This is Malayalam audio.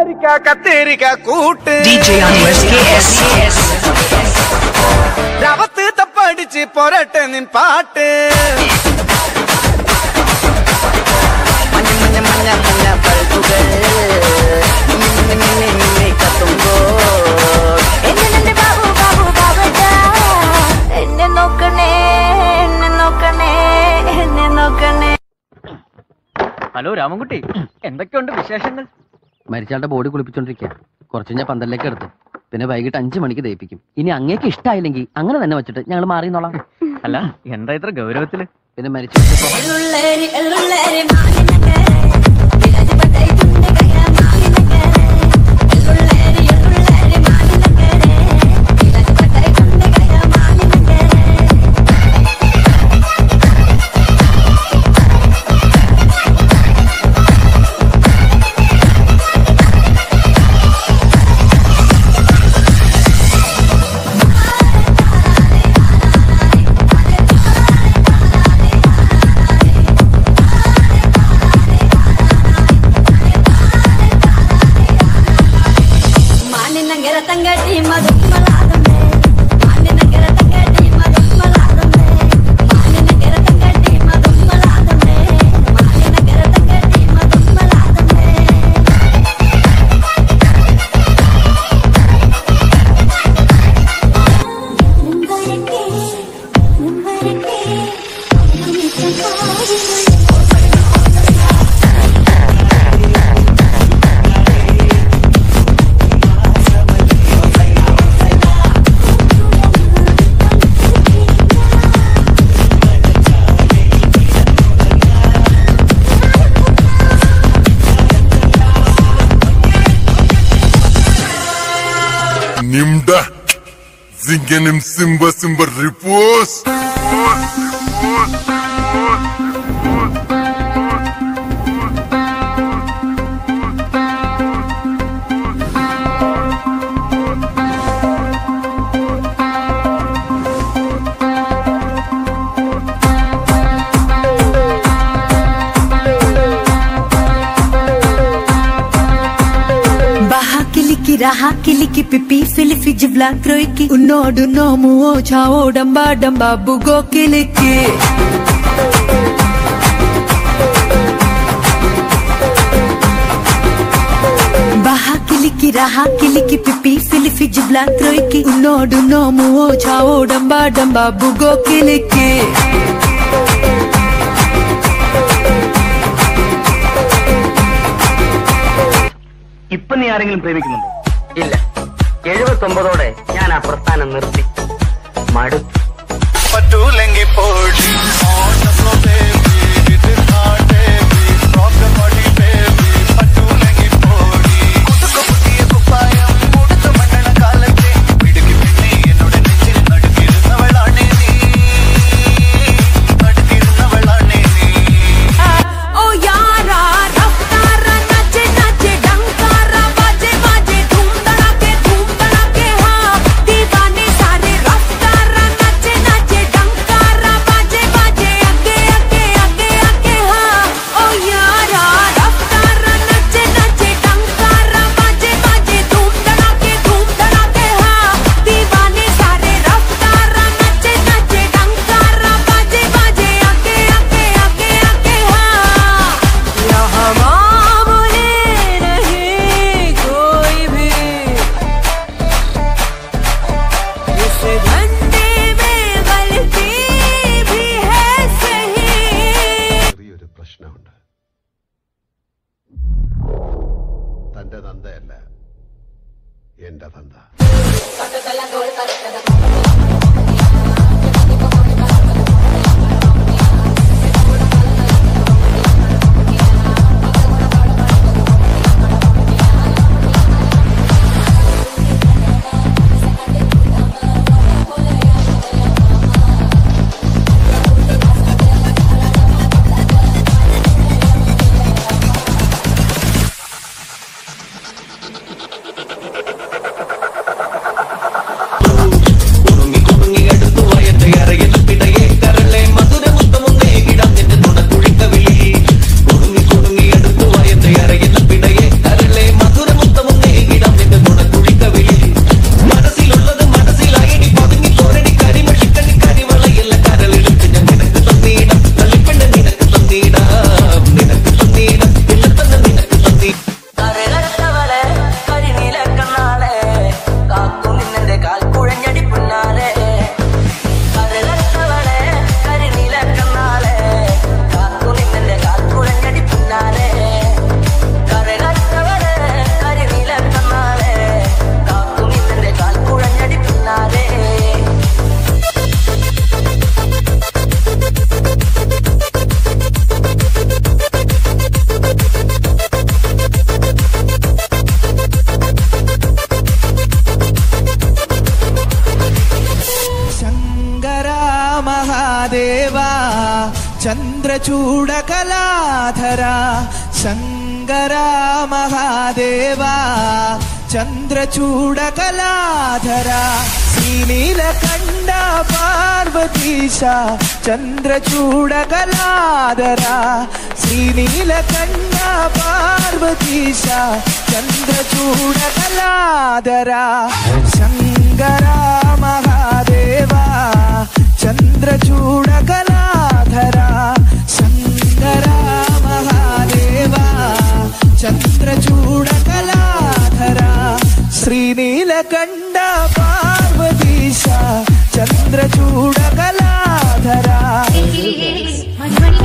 കത്തിരിക്ക കത്തേരിക്ക കൂട്ട്. രവത്ത് തപ്പടിച്ച് പോരട്ടെ നിൻ പാട്ട് മഞ്ഞ മഞ്ഞ മഞ്ഞ മഞ്ഞ ബൾബുകൾ മിന്നി മിന്നി മിന്നി കത്തുമ്പോൾ എന്നെ നിന്റെ ബാബു ബാബു ബാബജാ എന്നെ നോക്കണേ എന്നെ നോക്കണേ എന്നെ നോക്കണേ ഹലോ രാമൻകുട്ടി എന്തൊക്കെയുണ്ട് വിശേഷങ്ങൾ? മരിച്ചാളുടെ ബോഡി കുളിപ്പിച്ചോണ്ടിരിക്കുക കുറച്ച് ഞാൻ പന്തലിലേക്ക് എടുത്തു. പിന്നെ വൈകിട്ട് അഞ്ചു മണിക്ക് ദയിപ്പിക്കും ഇനി അങ്ങേക്ക് ഇഷ്ടമായില്ലെങ്കിൽ അങ്ങനെ തന്നെ വെച്ചിട്ട് ഞങ്ങൾ മാറിന്നോളാം. അല്ല എന്താ ഇത്ര ഗൗരവത്തിൽ? പിന്നെ മരിച്ചു. ನಂಗೆರ ತಂಗಡಿ ಮದುಮಲ Simba Zingenim Simba Simba Ripos. Ripos Ripos. raha kiliki pipi filifi jibla kroiki unodu nomu o chao damba damba bugo kiliki Baha kiliki raha kiliki pipi filifi jibla kroiki unodu nomu o chao damba damba bugo kiliki ഇപ്പൊ നീ ആരെങ്കിലും പ്രേമിക്കുന്നുണ്ടോ ഇല്ല. എഴുപത്തൊമ്പതോടെ ഞാൻ ആ പ്രസ്ഥാനം നിർത്തി. മടുത്തു. പറ്റൂലെങ്കിൽ തന്റെ തന്തയല്ല എന്റെ തന്ത ും చంద్రచూడకలాధరా శంకరా మహాదేవా చంద్రచూడకలాధరా శ్రీనీలకండ పార్వతీశ చంద్రచూడకలాధరా శ్రీనీలకండ పార్వతీశ చంద్రచూడకలాధరా శంకరా మహాదేవ Udagala Dhara My